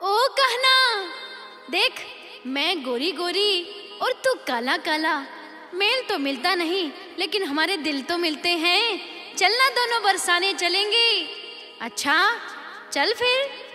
ओ कहना, देख, मैं गोरी गोरी और तू काला काला मेल तो मिलता नहीं, लेकिन हमारे दिल तो मिलते हैं। चलना दोनों बरसाने चलेंगे। अच्छा चल फिर।